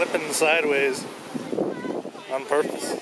flipping sideways on purpose.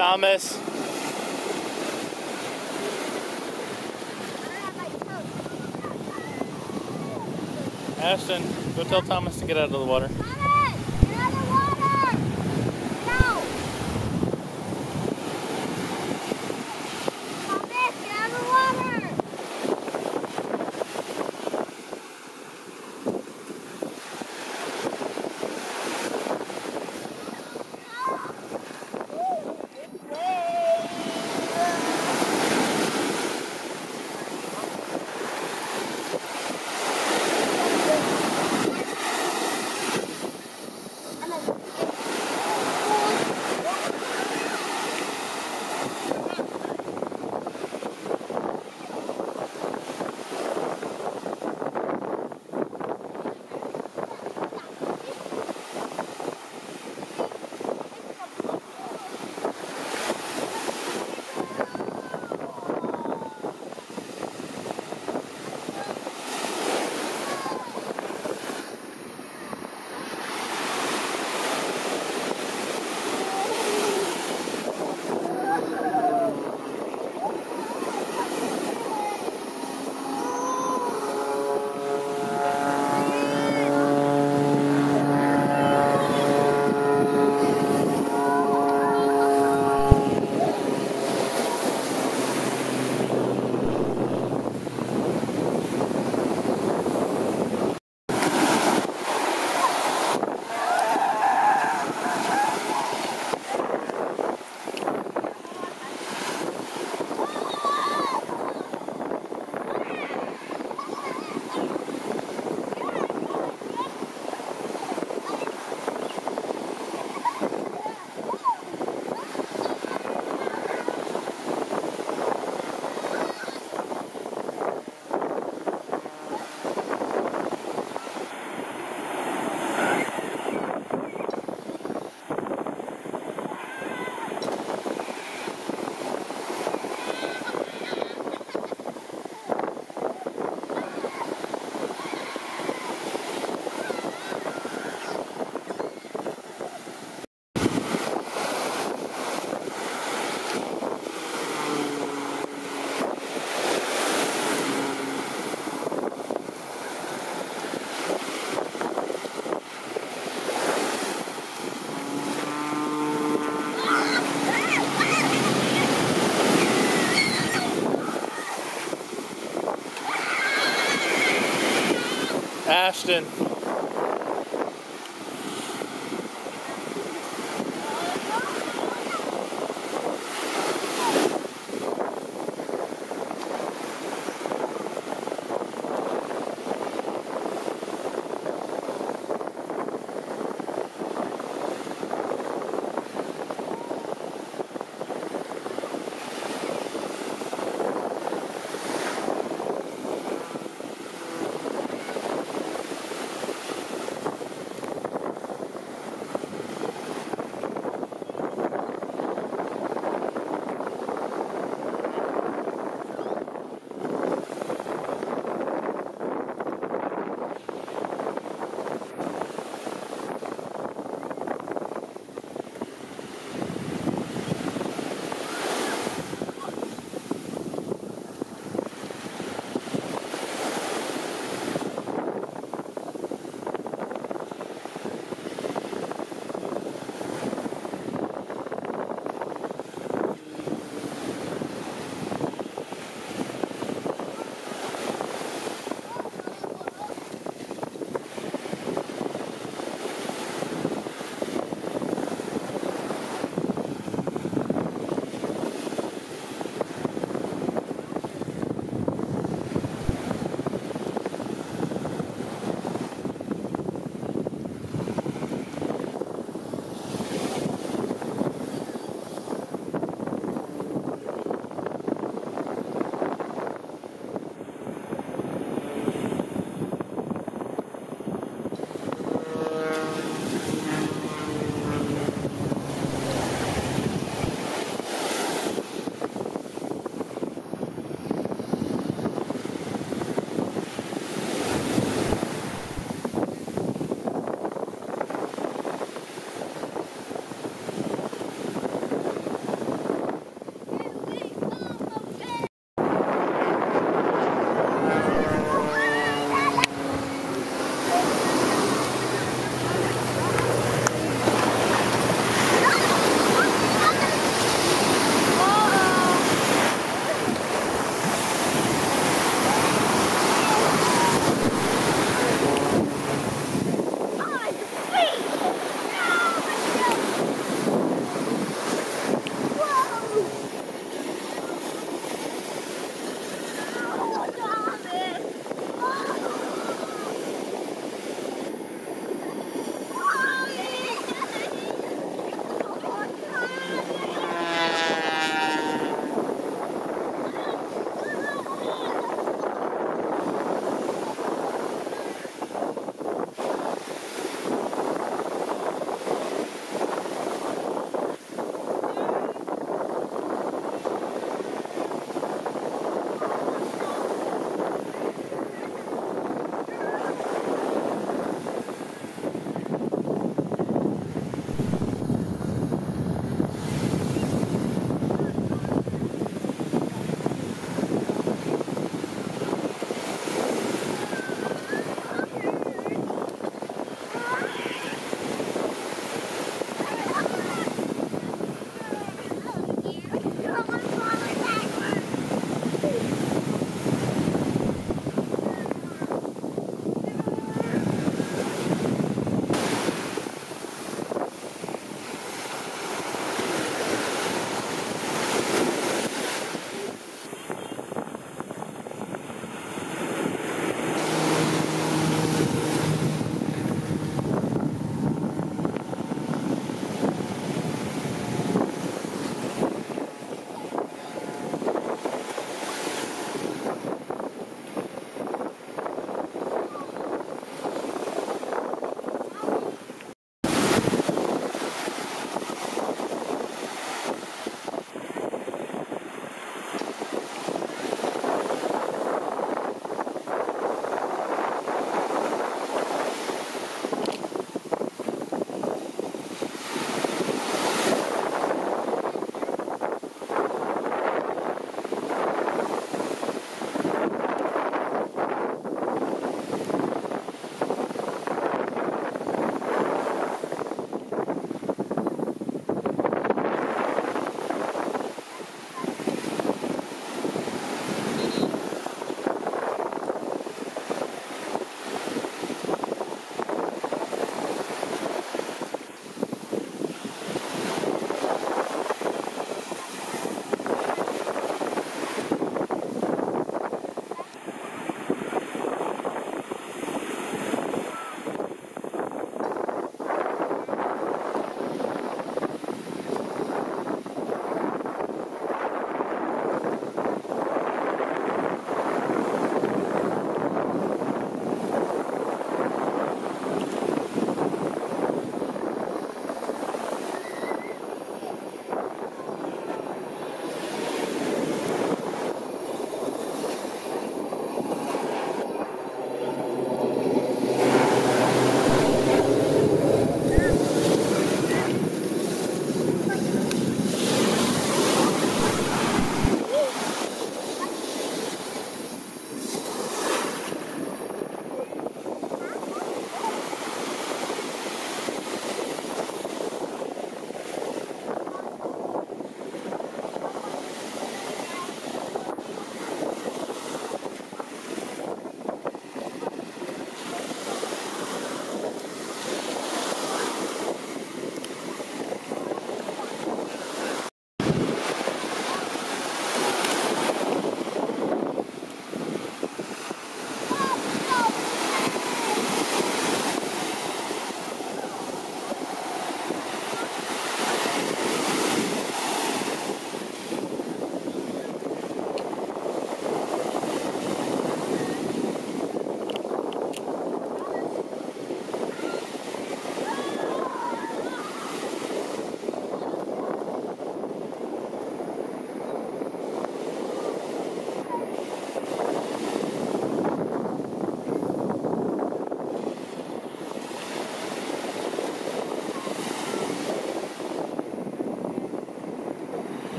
Thomas. Ashton, go tell Thomas to get out of the water. Ashton.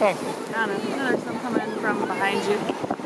One? I don't know. There's some coming from behind you.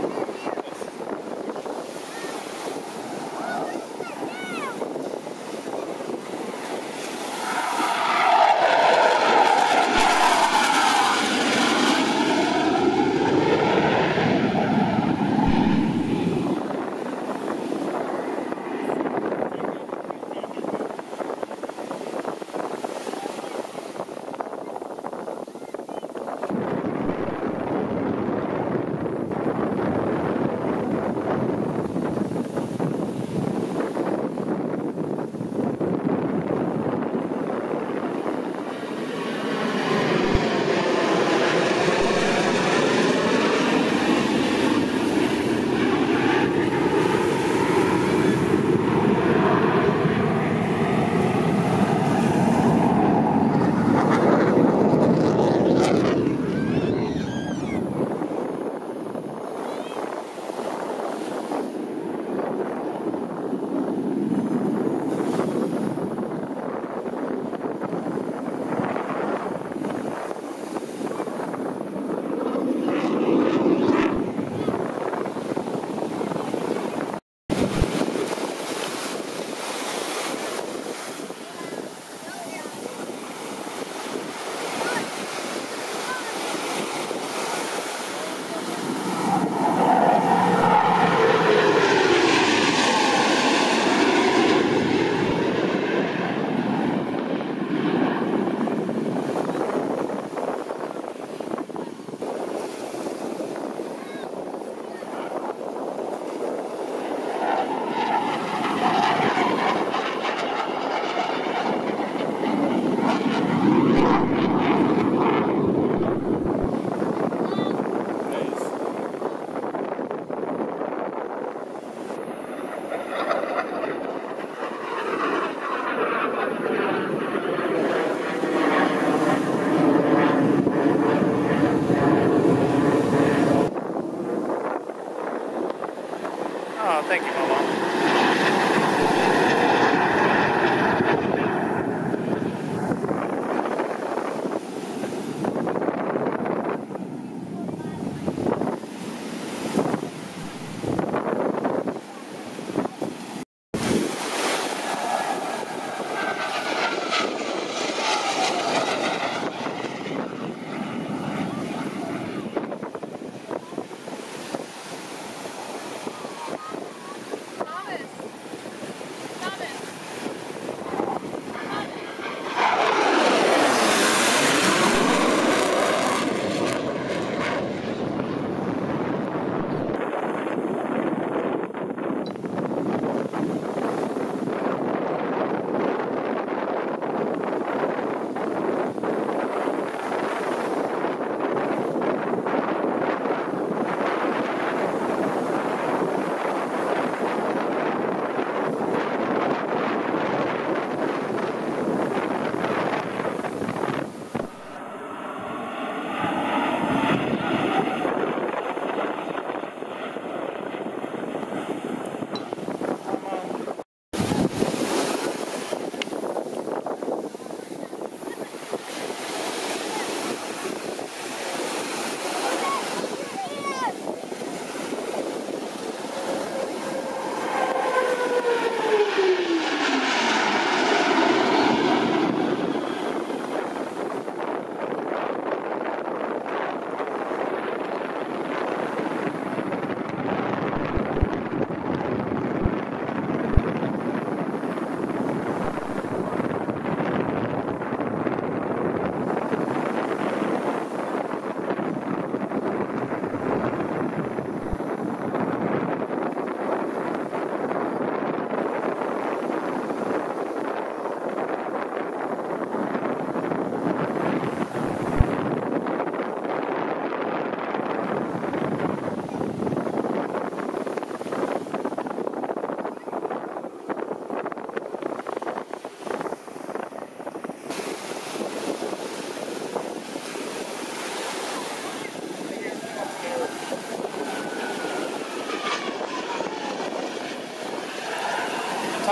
Oh, thank you, Mama.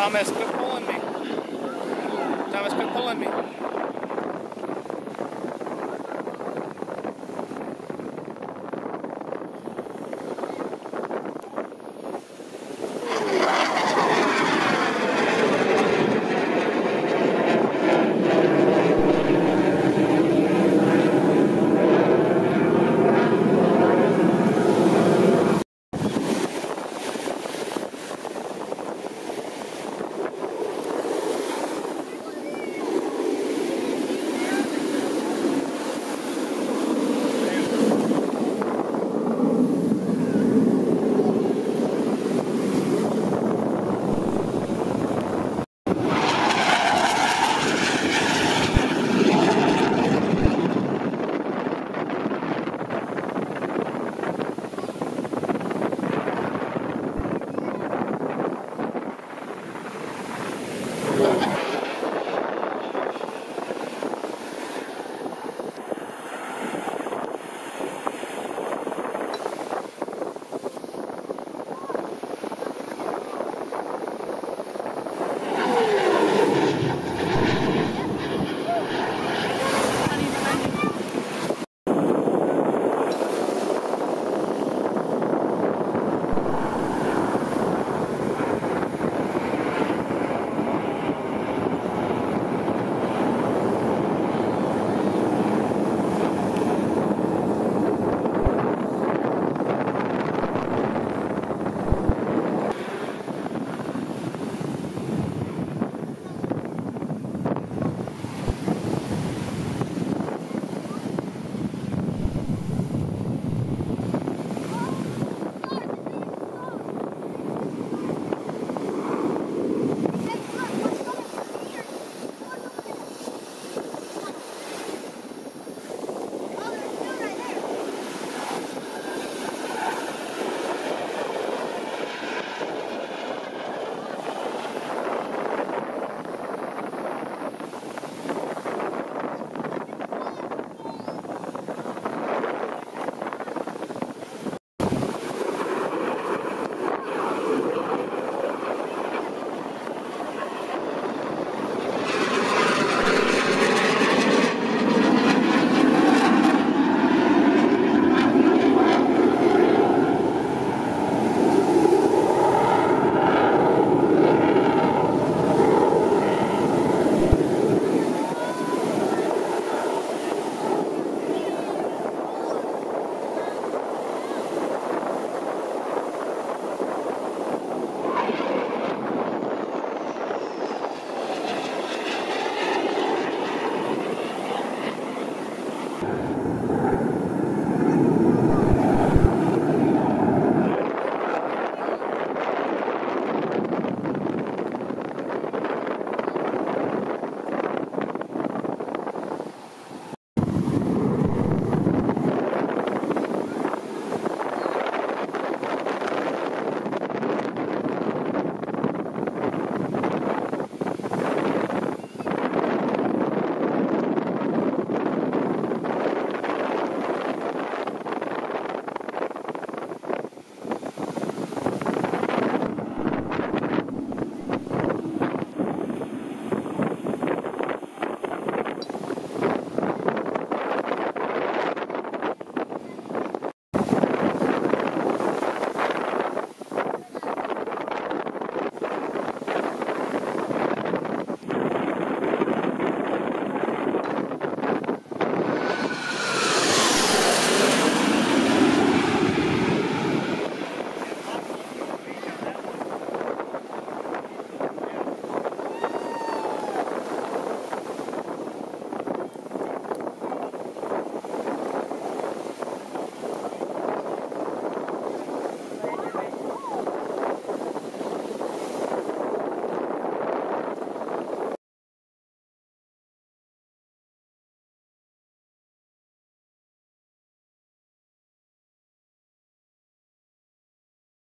Thomas, quit pulling me. Thomas, quit pulling me.